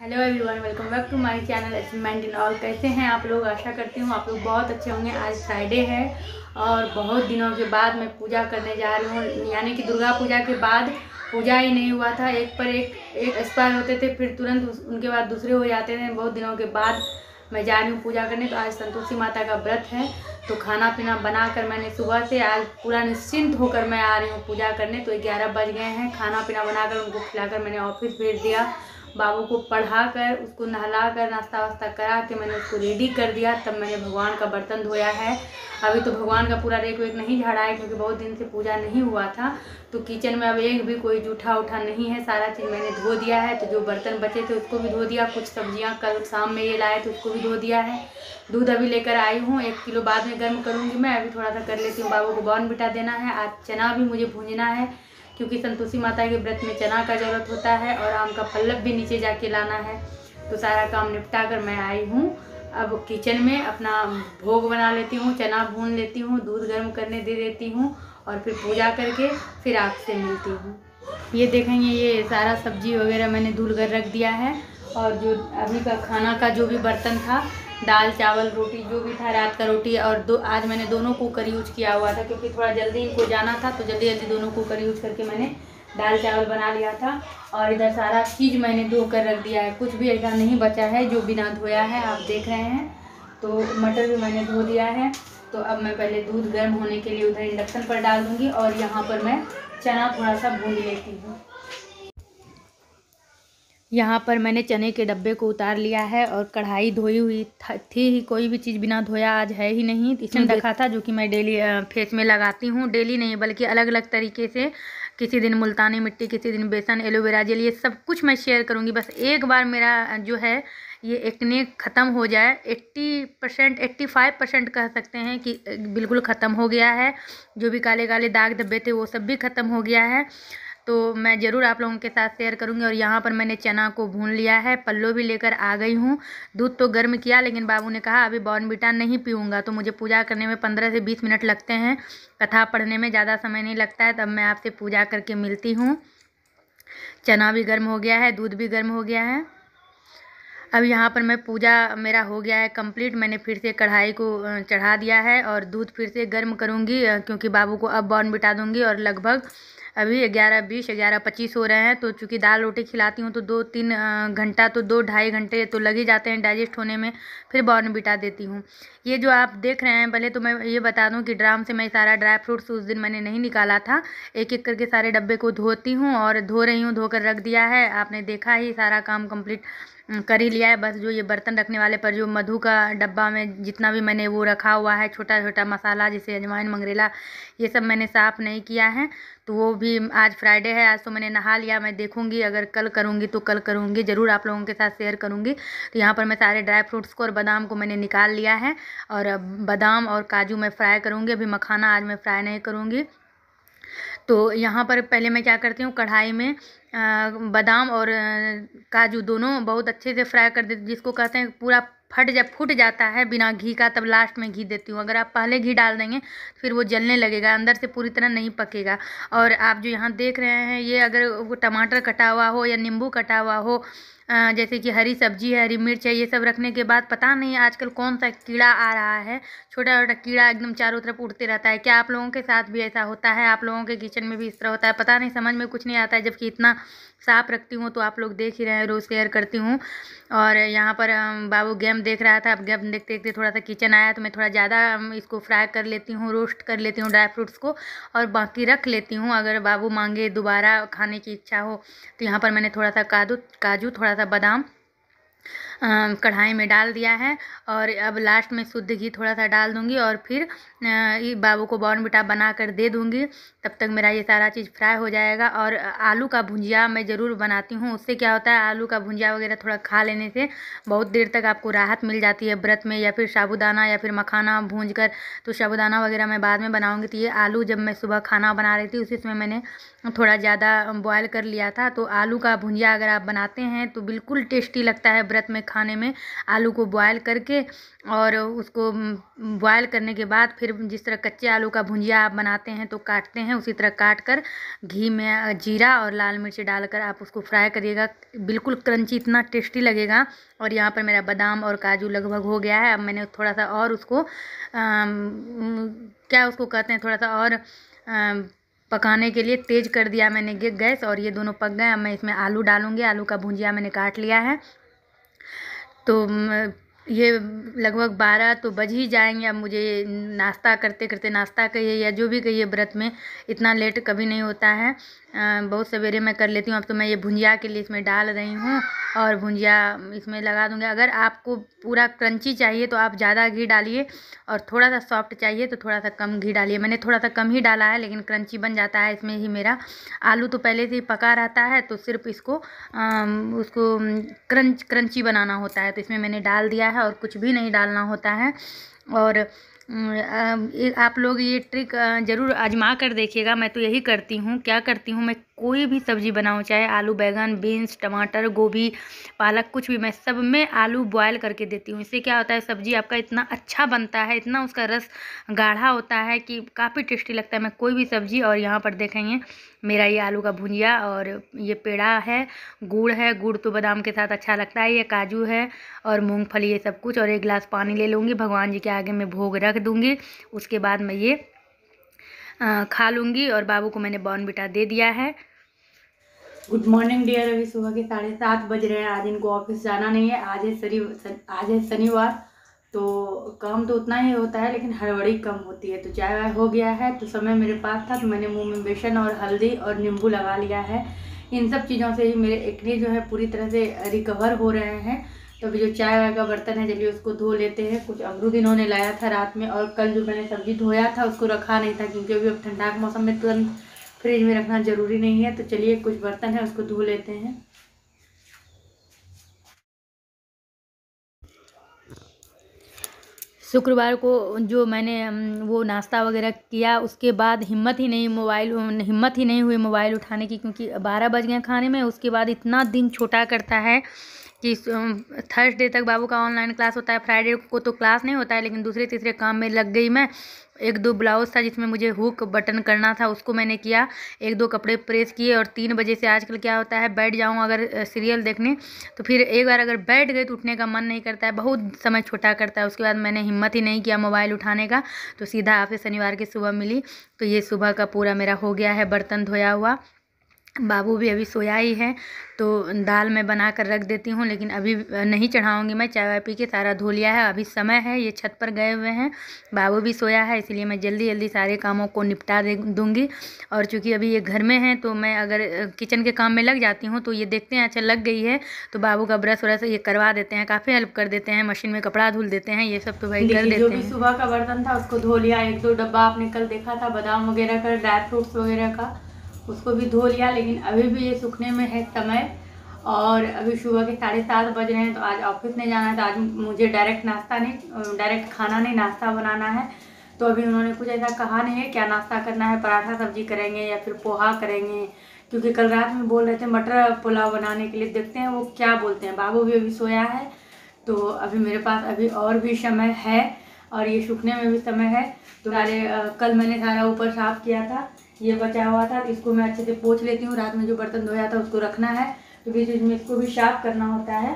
Hello everyone welcome back to my channel achievement in all कैसे हैं आप लोग? आशा करती हूँ आप लोग बहुत अच्छे होंगे। आज फ्राइडे है और बहुत दिनों के बाद मैं पूजा करने जा रही हूँ। यानी कि दुर्गा पूजा के बाद पूजा ही नहीं हुआ था। एक पर एक एक एक्सपायर होते थे, फिर तुरंत उनके बाद दूसरे हो जाते थे। बहुत दिनों के बाद मैं जा रही हूँ पूजा करने। तो आज संतोषी माता का व्रत है। तो खाना पीना बना कर मैंने सुबह से आज पूरा निश्चिंत होकर मैं आ रही हूँ पूजा करने। तो ग्यारह बज गए हैं। खाना पीना बनाकर उनको खिलाकर मैंने ऑफ़िस भेज दिया। बाबू को पढ़ा कर उसको नहला कर नाश्ता वास्ता करा के मैंने उसको रेडी कर दिया। तब मैंने भगवान का बर्तन धोया है। अभी तो भगवान का पूरा रेक वेक नहीं झाड़ा है क्योंकि बहुत दिन से पूजा नहीं हुआ था। तो किचन में अब एक भी कोई जूठा उठा नहीं है। सारा चीज़ मैंने धो दिया है। तो जो बर्तन बचे थे उसको भी धो दिया। कुछ सब्ज़ियाँ कल शाम में ये लाए थे उसको भी धो दिया है। दूध अभी लेकर आई हूँ। एक किलो बाद में गर्म करूँगी मैं। अभी थोड़ा सा कर लेती हूँ। बाबू को बॉर्न बिटा देना है। आज चना भी मुझे भूंजना है। क्योंकि संतोषी माता के व्रत में चना का ज़रूरत होता है और आम का पल्लव भी नीचे जाके लाना है। तो सारा काम निपटा कर मैं आई हूँ। अब किचन में अपना भोग बना लेती हूँ, चना भून लेती हूँ, दूध गर्म करने दे देती हूँ और फिर पूजा करके फिर आपसे मिलती हूँ। ये देखेंगे, ये सारा सब्ज़ी वगैरह मैंने धुल कर रख दिया है और जो अभी का खाना का जो भी बर्तन था दाल, चावल, रोटी, जो भी था रात का रोटी और दो, आज मैंने दोनों कुकर यूज़ किया हुआ था क्योंकि थोड़ा जल्दी इनको जाना था तो जल्दी जल्दी दोनों कुकर यूज़ करके मैंने दाल, चावल बना लिया था और इधर सारा चीज़ मैंने धो कर रख दिया है। कुछ भी ऐसा नहीं बचा है जो बिना धोया है, आप देख रहे हैं। तो मटर भी मैंने धो दिया है। तो अब मैं पहले दूध गर्म होने के लिए उधर इंडक्शन पर डाल दूँगी और यहाँ पर मैं चना थोड़ा सा भून लेती हूँ। यहाँ पर मैंने चने के डब्बे को उतार लिया है और कढ़ाई धोई हुई थी ही कोई भी चीज़ बिना धोया आज है ही नहीं। इसमें देखा था जो कि मैं डेली फेस में लगाती हूँ। डेली नहीं बल्कि अलग अलग तरीके से किसी दिन मुल्तानी मिट्टी किसी दिन बेसन एलोवेरा जेल ये सब कुछ मैं शेयर करूँगी। बस एक बार मेरा जो है ये एक्ने ख़त्म हो जाए eighty percent eighty five percent कह सकते हैं कि बिल्कुल ख़त्म हो गया है। जो भी काले काले दाग धब्बे थे वो सब भी ख़त्म हो गया है। तो मैं ज़रूर आप लोगों के साथ शेयर करूँगी और यहाँ पर मैंने चना को भून लिया है, पल्लो भी लेकर आ गई हूँ। दूध तो गर्म किया, लेकिन बाबू ने कहा, अभी बॉर्नविटा नहीं पीऊँगा। तो मुझे पूजा करने में पंद्रह से बीस मिनट लगते हैं। कथा पढ़ने में ज़्यादा समय नहीं लगता है, तब मैं आपसे पूजा करके मिलती हूँ। चना भी गर्म हो गया है, दूध भी गर्म हो गया है। अब यहाँ पर मैं पूजा मेरा हो गया है कंप्लीट। मैंने फिर से कढ़ाई को चढ़ा दिया है और दूध फिर से गर्म करूँगी क्योंकि बाबू को अब बॉर्न बिटा दूँगी और लगभग अभी ग्यारह बीस ग्यारह पच्चीस हो रहे हैं तो चूँकि दाल रोटी खिलाती हूँ तो दो तीन घंटा तो दो ढाई घंटे तो लग ही जाते हैं डाइजेस्ट होने में फिर बॉर्न बिटा देती हूँ। ये जो आप देख रहे हैं पहले तो मैं ये बता दूँ कि ड्राम से मैं सारा ड्राई फ्रूट्स उस दिन मैंने नहीं निकाला था एक एक करके सारे डब्बे को धोती हूँ और धो रही हूँ धोकर रख दिया है आपने देखा ही सारा काम कंप्लीट अम, कर ही लिया है। बस जो ये बर्तन रखने वाले पर जो मधु का डब्बा में जितना भी मैंने वो रखा हुआ है छोटा छोटा मसाला जैसे अजवाइन, मंगरेला, ये सब मैंने साफ़ नहीं किया है। तो वो भी आज फ्राइडे है, आज तो मैंने नहा लिया, मैं देखूँगी, अगर कल करूँगी तो कल करूँगी, ज़रूर आप लोगों के साथ शेयर करूँगी। तो यहाँ पर मैं सारे ड्राई फ्रूट्स को और बादाम को मैंने निकाल लिया है और बादाम और काजू मैं फ्राई करूँगी। अभी मखाना आज मैं फ्राई नहीं करूँगी। तो यहाँ पर पहले मैं क्या करती हूँ, कढ़ाई में बादाम और काजू दोनों बहुत अच्छे से फ्राई कर देती जिसको कहते हैं पूरा फट जब फूट जाता है बिना घी का, तब लास्ट में घी देती हूँ। अगर आप पहले घी डाल देंगे तो फिर वो जलने लगेगा, अंदर से पूरी तरह नहीं पकेगा। और आप जो यहाँ देख रहे हैं, ये अगर वो टमाटर कटा हुआ हो या नींबू कटा हुआ हो जैसे कि हरी सब्ज़ी है, हरी मिर्च है, ये सब रखने के बाद पता नहीं आजकल कौन सा कीड़ा आ रहा है। छोटा छोटा कीड़ा एकदम चारों तरफ़ उड़ते रहता है। क्या आप लोगों के साथ भी ऐसा होता है? आप लोगों के किचन में भी इस तरह होता है? पता नहीं, समझ में कुछ नहीं आता है, जबकि इतना साफ़ रखती हूँ तो आप लोग देख ही रहे हैं, रोज़ शेयर करती हूँ। और यहाँ पर बाबू गेम देख रहा था, अब गेम देखते देखते थोड़ा सा किचन आया तो मैं थोड़ा ज़्यादा इसको फ्राई कर लेती हूँ, रोस्ट कर लेती हूँ, ड्राई फ्रूट्स को और बाकी रख लेती हूँ। अगर बाबू मांगे दोबारा खाने की इच्छा हो तो यहाँ पर मैंने थोड़ा सा काजू काजू थोड़ा सा बादाम। कढ़ाई में डाल दिया है और अब लास्ट में शुद्ध घी थोड़ा सा डाल दूँगी और फिर बाबू को बॉर्नविटा बना कर दे दूँगी। तब तक मेरा ये सारा चीज़ फ्राई हो जाएगा और आलू का भुंजिया मैं ज़रूर बनाती हूँ। उससे क्या होता है, आलू का भुंजिया वगैरह थोड़ा खा लेने से बहुत देर तक आपको राहत मिल जाती है व्रत में या फिर साबूदाना या फिर मखाना भूंज कर तो साबूदाना वगैरह मैं बाद में बनाऊँगी तो ये आलू जब मैं सुबह खाना बना रही थी, उसी समय मैंने थोड़ा ज़्यादा बॉयल कर लिया था। तो आलू का भुंजिया अगर आप बनाते हैं तो बिल्कुल टेस्टी लगता है व्रत में खाने में आलू को बॉयल करके और उसको बॉयल करने के बाद फिर जिस तरह कच्चे आलू का भुंजिया आप बनाते हैं तो काटते हैं उसी तरह काट कर घी में जीरा और लाल मिर्च डालकर आप उसको फ्राई करिएगा। बिल्कुल क्रंची इतना टेस्टी लगेगा। और यहाँ पर मेरा बादाम और काजू लगभग हो गया है। अब मैंने थोड़ा सा और उसको आ, क्या उसको कहते हैं थोड़ा सा और आ, पकाने के लिए तेज़ कर दिया मैंने गैस और ये दोनों पक गए। अब मैं इसमें आलू डालूँगी। आलू का भुंजिया मैंने काट लिया है। तो ये लगभग बारह तो बज ही जाएँगे। अब मुझे नाश्ता करते करते नाश्ता कहिए या जो भी कहिए व्रत में, इतना लेट कभी नहीं होता है। बहुत सवेरे मैं कर लेती हूँ। अब तो मैं ये भुंजिया के लिए इसमें डाल रही हूँ और भुंजिया इसमें लगा दूँगी। अगर आपको पूरा क्रंची चाहिए तो आप ज़्यादा घी डालिए और थोड़ा सा सॉफ्ट चाहिए तो थोड़ा सा कम घी डालिए। मैंने थोड़ा सा कम ही डाला है लेकिन क्रंची बन जाता है इसमें ही मेरा। आलू तो पहले से ही पका रहता है तो सिर्फ़ इसको आ, उसको क्रंच क्रंची बनाना होता है। तो इसमें मैंने डाल दिया है और कुछ भी नहीं डालना होता है। और आप लोग ये ट्रिक ज़रूर आजमा कर देखिएगा, मैं तो यही करती हूँ, क्या करती हूँ, मैं कोई भी सब्ज़ी बनाऊँ, चाहे आलू, बैगन, बीन्स, टमाटर, गोभी, पालक, कुछ भी, मैं सब में आलू बॉयल करके देती हूँ। इससे क्या होता है, सब्ज़ी आपका इतना अच्छा बनता है, इतना उसका रस गाढ़ा होता है कि काफ़ी टेस्टी लगता है। मैं कोई भी सब्ज़ी और यहाँ पर देखेंगे मेरा ये आलू का भुजिया और ये पेड़ा है, गुड़ है, गुड़ तो बादाम के साथ अच्छा लगता है, ये काजू है और मूँगफली, ये सब कुछ और एक गिलास पानी ले लूँगी, भगवान जी के आगे मैं भोग रख दूँगी। उसके बाद मैं ये खा लूँगी और बाबू को मैंने बॉर्नविटा दे दिया है। गुड मॉर्निंग डियर अभी सुबह के साढ़े सात बज रहे हैं। आज इनको ऑफ़िस जाना नहीं है। आज है शनि, आज है शनिवार तो काम तो उतना ही होता है, लेकिन हड़बड़ी कम होती है। तो चाय वाय हो गया है तो समय मेरे पास था तो मैंने मुँह में बेसन और हल्दी और नींबू लगा लिया है। इन सब चीज़ों से ही मेरे एक्ने जो है पूरी तरह से रिकवर हो रहे हैं। तो अभी जो चाय वाय का बर्तन है चलिए उसको धो लेते हैं। कुछ अमरूद इन्होंने लाया था रात में, और कल जो मैंने सब्ज़ी धोया था, उसको रखा नहीं था, क्योंकि अभी अब ठंडा के मौसम में तुरंत फ्रिज में रखना ज़रूरी नहीं है तो चलिए कुछ बर्तन है, उसको धो लेते हैं। शुक्रवार को जो मैंने वो नाश्ता वगैरह किया, उसके बाद हिम्मत ही नहीं, मोबाइल हिम्मत ही नहीं हुई मोबाइल उठाने की, क्योंकि बारह बज गए खाने में, उसके बाद इतना दिन छोटा करता है कि थर्सडे तक बाबू का ऑनलाइन क्लास होता है फ्राइडे को तो क्लास नहीं होता है, लेकिन दूसरे तीसरे काम में लग गई मैं एक दो ब्लाउज़ था जिसमें मुझे हुक बटन करना था, उसको मैंने किया। एक दो कपड़े प्रेस किए और तीन बजे से आजकल क्या होता है, बैठ जाऊँ अगर सीरियल देखने तो फिर एक बार अगर बैठ गए तो उठने का मन नहीं करता है, बहुत समय छोटा करता है। उसके बाद मैंने हिम्मत ही नहीं किया मोबाइल उठाने का तो सीधा आपसे शनिवार की सुबह मिली। तो ये सुबह का पूरा मेरा हो गया है, बर्तन धोया हुआ। बाबू भी अभी सोया ही है तो दाल मैं बना कर रख देती हूँ लेकिन अभी नहीं चढ़ाऊँगी मैं चाय वाय पी के सारा धो लिया है अभी समय है ये छत पर गए हुए हैं बाबू भी सोया है इसलिए मैं जल्दी जल्दी सारे कामों को निपटा दे दूँगी और चूँकि अभी ये घर में है तो मैं अगर किचन के काम में लग जाती हूँ तो ये देखते हैं अच्छा लग गई है तो बाबू का ब्रश व्रश ये करवा देते हैं काफ़ी हेल्प कर देते हैं मशीन में कपड़ा धुल देते हैं ये सब तो भाई कर देते हैं। सुबह का बर्तन था उसको धो लिया एक दो डब्बा आपने कल देखा था बादाम वगैरह का ड्राई फ्रूट्स वगैरह का उसको भी धो लिया, लेकिन अभी भी ये सूखने में है समय। और अभी सुबह के साढ़े सात बज रहे हैं तो आज ऑफ़िस नहीं जाना है तो आज मुझे डायरेक्ट नाश्ता नहीं डायरेक्ट खाना नहीं, नाश्ता बनाना है। तो अभी उन्होंने कुछ ऐसा कहा नहीं है, क्या नाश्ता करना है, पराठा सब्ज़ी करेंगे या फिर पोहा करेंगे। क्योंकि कल रात में बोल रहे थे मटर पुलाव बनाने के लिए, देखते हैं वो क्या बोलते हैं। बाबू भी अभी सोया है तो अभी मेरे पास अभी और भी समय है, और ये सूखने में भी समय है। तो सारे कल मैंने सारा ऊपर साफ़ किया था ये बचा हुआ था इसको मैं अच्छे से पोछ लेती हूँ। रात में जो बर्तन धोया था, उसको रखना है तो बीच बीच में इसको भी साफ़ करना होता है।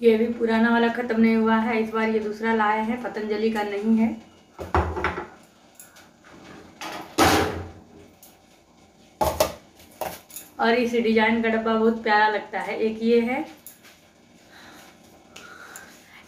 ये भी पुराना वाला ख़त्म नहीं हुआ है, इस बार ये दूसरा लाए हैं, पतंजलि का नहीं है। और इस डिज़ाइन का डब्बा बहुत प्यारा लगता है। एक ये है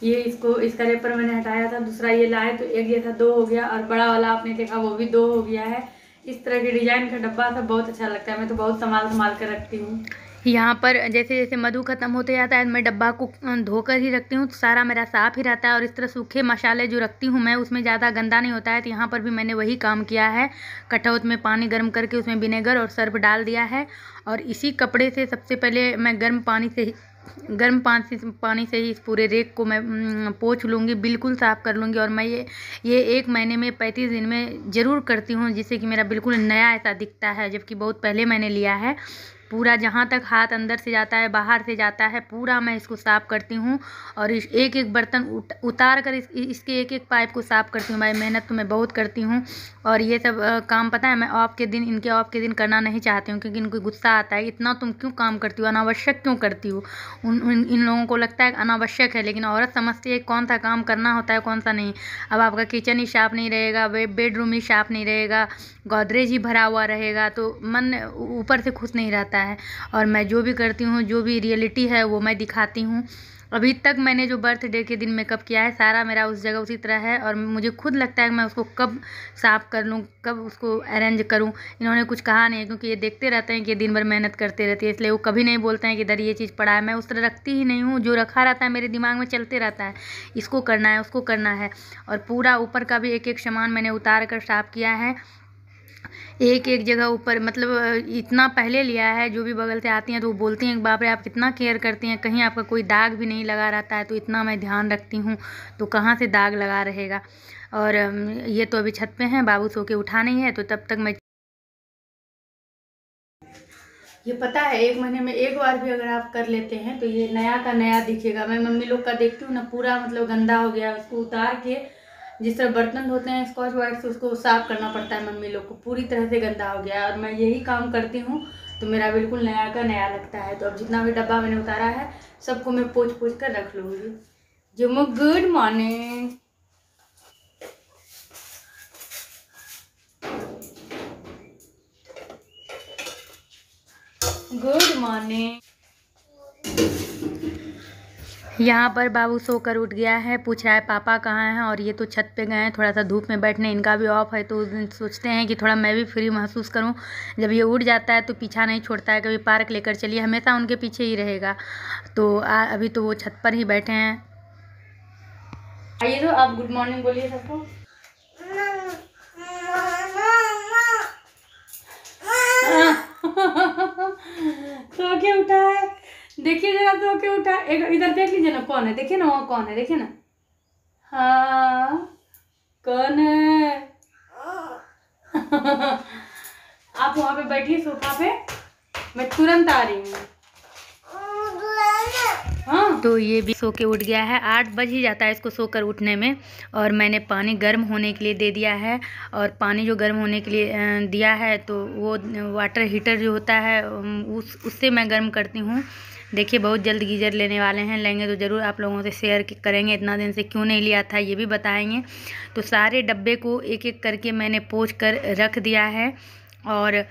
ये इसको, इसका रेपर मैंने हटाया था, दूसरा ये लाए तो एक जैसा दो हो गया और बड़ा वाला आपने देखा वो भी दो हो गया है। इस तरह के डिज़ाइन का डब्बा था, बहुत अच्छा लगता है, मैं तो बहुत संभाल संभाल कर रखती हूँ। यहाँ पर जैसे जैसे मधु ख़त्म होते जाता है, मैं डब्बा को धोकर ही रखती हूँ तो सारा मेरा साफ़ ही रहता है और इस तरह सूखे मसाले जो रखती हूँ मैं, उसमें ज़्यादा गंदा नहीं होता है तो यहाँ पर भी मैंने वही काम किया है। कटौत में पानी गर्म करके उसमें विनेगर और सर्फ डाल दिया है और इसी कपड़े से सबसे पहले मैं गर्म पानी से गर्म पानी से पानी से ही इस पूरे रेक को मैं पोछ लूँगी, बिल्कुल साफ़ कर लूँगी और मैं ये ये एक महीने में पैंतीस दिन में ज़रूर करती हूँ, जिससे कि मेरा बिल्कुल नया ऐसा दिखता है, जबकि बहुत पहले मैंने लिया है। पूरा जहाँ तक हाथ अंदर से जाता है बाहर से जाता है पूरा मैं इसको साफ़ करती हूँ और इस एक एक बर्तन उतार कर इस, इसके एक एक पाइप को साफ़ करती हूँ। भाई मेहनत तो मैं बहुत करती हूँ और ये सब आ, काम पता है मैं ऑफ़ के दिन इनके ऑफ़ के दिन करना नहीं चाहती हूँ क्योंकि इनको गुस्सा आता है इतना तुम क्यों काम करती हो अनावश्यक क्यों करती हो? उन, उन इन लोगों को लगता है अनावश्यक है लेकिन औरत समझती है कौन सा काम करना होता है कौन सा नहीं। अब आपका किचन ही साफ़ नहीं रहेगा बेडरूम ही साफ़ नहीं रहेगा गोदरेज ही भरा हुआ रहेगा तो मन ऊपर से खुश नहीं रहता है और मैं जो भी करती हूँ, जो भी रियलिटी है, वो मैं दिखाती हूँ। अभी तक मैंने जो बर्थडे के दिन मेकअप किया है, सारा मेरा उस जगह उसी तरह है और मुझे खुद लगता है कि मैं उसको कब साफ़ कर लूँ, कब उसको अरेंज करूँ। इन्होंने कुछ कहा नहीं क्योंकि ये देखते रहते हैं कि दिन भर मेहनत करते रहती है, इसलिए वो कभी नहीं बोलते हैं कि इधर ये चीज़ पड़ा है। मैं उस तरह रखती ही नहीं हूँ, जो रखा रहता है मेरे दिमाग में चलते रहता है। इसको करना है, उसको करना है और पूरा ऊपर का भी एक एक सामान मैंने उतार कर साफ़ किया है। एक एक जगह ऊपर मतलब इतना पहले लिया है, जो भी बगल से आती हैं तो वो बोलती हैं बाप रे, आप कितना केयर करती हैं, कहीं आपका कोई दाग भी नहीं लगा रहता है तो इतना मैं ध्यान रखती हूँ तो कहाँ से दाग लगा रहेगा? और ये तो अभी छत पे हैं, बाबू सो के उठा नहीं है तो तब तक मैं ये पता है, एक महीने में एक बार भी अगर आप कर लेते हैं तो ये नया का नया दिखेगा। मैं मम्मी लोग का देखती हूँ ना, पूरा मतलब गंदा हो गया, उसको उतार के जिस तरह बर्तन धोते हैं स्कॉच वाइट से उसको साफ़ करना पड़ता है मम्मी लोग को। पूरी तरह से गंदा हो गया और मैं यही काम करती हूँ तो मेरा बिल्कुल नया का नया लगता है। तो अब जितना भी डब्बा मैंने उतारा है, सबको मैं पोछ पोछ कर रख लूँगी। Jummo good morning good morning यहाँ पर बाबू सोकर उठ गया है पूछ रहा है पापा कहाँ हैं? और ये तो छत पे गए हैं थोड़ा सा धूप में बैठने इनका भी ऑफ़ है तो उस दिन सोचते हैं कि थोड़ा मैं भी फ्री महसूस करूँ। जब ये उठ जाता है तो पीछा नहीं छोड़ता है कभी पार्क लेकर चलिए हमेशा उनके पीछे ही रहेगा। तो आ, अभी तो वो छत पर ही बैठे हैं। आइए तो आप गुड मॉर्निंग बोलिए सबको। तो क्या उठा है। देखिए जरा तो के उठा, एक इधर देख लीजिए ना, कौन है? देखिए ना, वहाँ कौन है? देखिए ना। हाँ कौन है? आप वहाँ पे बैठिए, सोफा पे। मैं तुरंत आ रही हूँ। हाँ। तो ये भी सो के उठ गया है। आठ बज ही जाता है इसको सोकर उठने में और मैंने पानी गर्म होने के लिए दे दिया है और पानी जो गर्म होने के लिए दिया है तो वो, वाटर हीटर जो होता है उस, उससे मैं गर्म करती हूँ। देखिए, बहुत जल्द गीजर लेने वाले हैं, लेंगे तो ज़रूर आप लोगों से शेयर करेंगे, इतना दिन से क्यों नहीं लिया था, ये भी बताएँगे। तो सारे डब्बे को एक एक करके मैंने पोछ कर रख दिया है और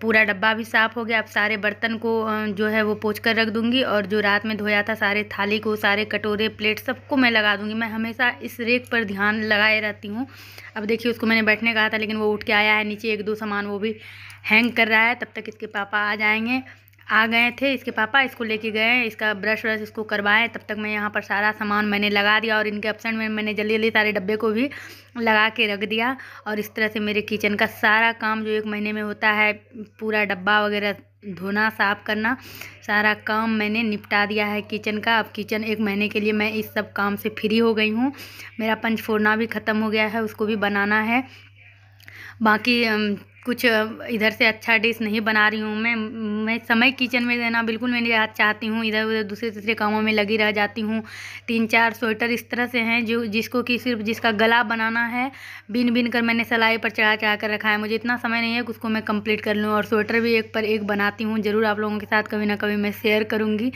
पूरा डब्बा भी साफ़ हो गया। अब सारे बर्तन को जो है वो पोछ कर रख दूँगी और जो रात में धोया था, सारे थाली को, सारे कटोरे, प्लेट सबको मैं लगा दूँगी। मैं हमेशा इस रेक पर ध्यान लगाए रहती हूँ। अब देखिए, उसको मैंने बैठने कहा था, लेकिन वो उठ के आया है, नीचे एक दो सामान वो भी हैंग कर रहा है। तब तक इसके पापा आ जाएँगे। आ गए थे, इसके पापा इसको लेके गए, इसका ब्रश व्रश इसको करवाएँ, तब तक मैं यहाँ पर सारा सामान मैंने लगा दिया और इनके अपसेंट में मैंने जल्दी जल्दी सारे डब्बे को भी लगा के रख दिया और इस तरह से मेरे किचन का सारा काम जो एक महीने में होता है, पूरा डब्बा वगैरह धोना, साफ़ करना, सारा काम मैंने निपटा दिया है किचन का। अब किचन एक महीने के लिए मैं इस सब काम से फ्री हो गई हूँ। मेरा पंचफोड़ना भी ख़त्म हो गया है, उसको भी बनाना है। बाकी कुछ इधर से अच्छा डिश नहीं बना रही हूँ मैं। मैं समय किचन में देना बिल्कुल मैं नहीं चाहती हूँ। इधर उधर दूसरे तीसरे कामों में लगी रह जाती हूँ। तीन चार स्वेटर इस तरह से हैं जो जिसको कि सिर्फ़ जिसका गला बनाना है। बिन बिन कर मैंने सिलाई पर चढ़ा चढ़ा कर रखा है। मुझे इतना समय नहीं है कि उसको मैं कंप्लीट कर लूँ और स्वेटर भी एक पर एक बनाती हूँ। ज़रूर आप लोगों के साथ कभी ना कभी मैं शेयर करूँगी।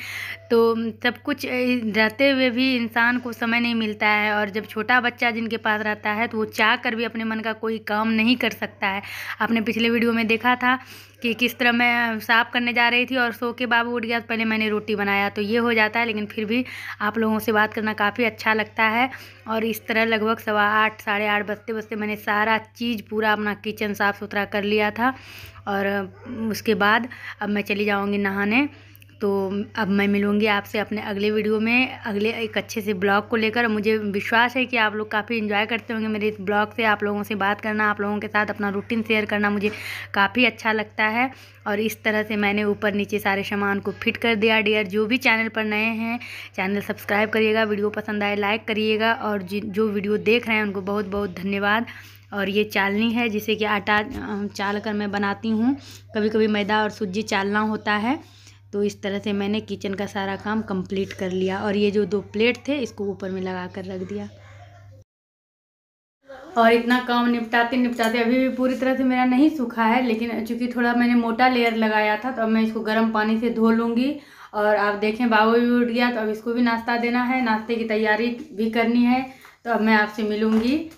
तो सब कुछ रहते हुए भी इंसान को समय नहीं मिलता है और जब छोटा बच्चा जिनके पास रहता है तो वो चाह कर भी अपने मन का कोई काम नहीं कर सकता है। अपने आपने पिछले वीडियो में देखा था कि किस तरह मैं साफ़ करने जा रही थी और सो के बाबू उठ गया, पहले मैंने रोटी बनाया तो ये हो जाता है, लेकिन फिर भी आप लोगों से बात करना काफ़ी अच्छा लगता है। और इस तरह लगभग सवा आठ, साढ़े आठ बजते बजते मैंने सारा चीज़ पूरा अपना किचन साफ़ सुथरा कर लिया था। और उसके बाद अब मैं चली जाऊँगी नहाने। तो अब मैं मिलूँगी आपसे अपने अगले वीडियो में, अगले एक अच्छे से ब्लॉग को लेकर। मुझे विश्वास है कि आप लोग काफ़ी इन्जॉय करते होंगे मेरे इस ब्लॉग से, आप लोगों से बात करना, आप लोगों के साथ अपना रूटीन शेयर करना मुझे काफ़ी अच्छा लगता है। और इस तरह से मैंने ऊपर नीचे सारे सामान को फिट कर दिया। डियर जो भी चैनल पर नए हैं चैनल सब्सक्राइब करिएगा, वीडियो पसंद आए लाइक करिएगा। और जो वीडियो देख रहे हैं उनको बहुत बहुत धन्यवाद। और ये चालनी है जिसे कि आटा चाल कर मैं बनाती हूँ। कभी कभी मैदा और सूजी चालना होता है। तो इस तरह से मैंने किचन का सारा काम कंप्लीट कर लिया और ये जो दो प्लेट थे, इसको ऊपर में लगा कर रख दिया। और इतना काम निपटाते निपटाते अभी भी पूरी तरह से मेरा नहीं सूखा है, लेकिन चूँकि थोड़ा मैंने मोटा लेयर लगाया था तो अब मैं इसको गर्म पानी से धो लूँगी। और आप देखें, बाबू भी उठ गया तो अब इसको भी नाश्ता देना है। नाश्ते की तैयारी भी करनी है तो अब मैं आपसे मिलूँगी।